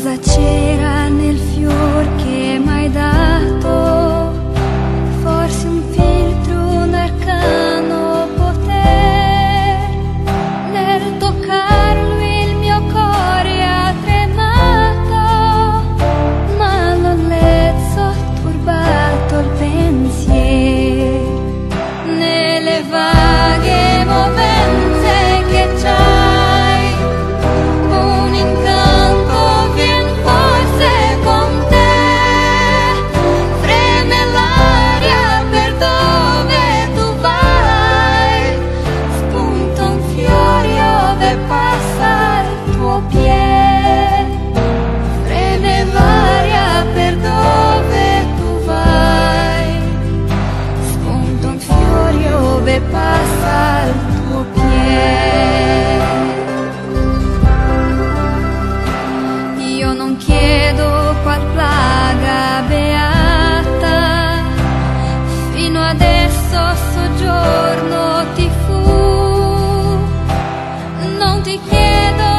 za ciebie. che tuo piede. Io non chiedo qual plaga beata, fino adesso soggiorno ti fu, non ti chiedo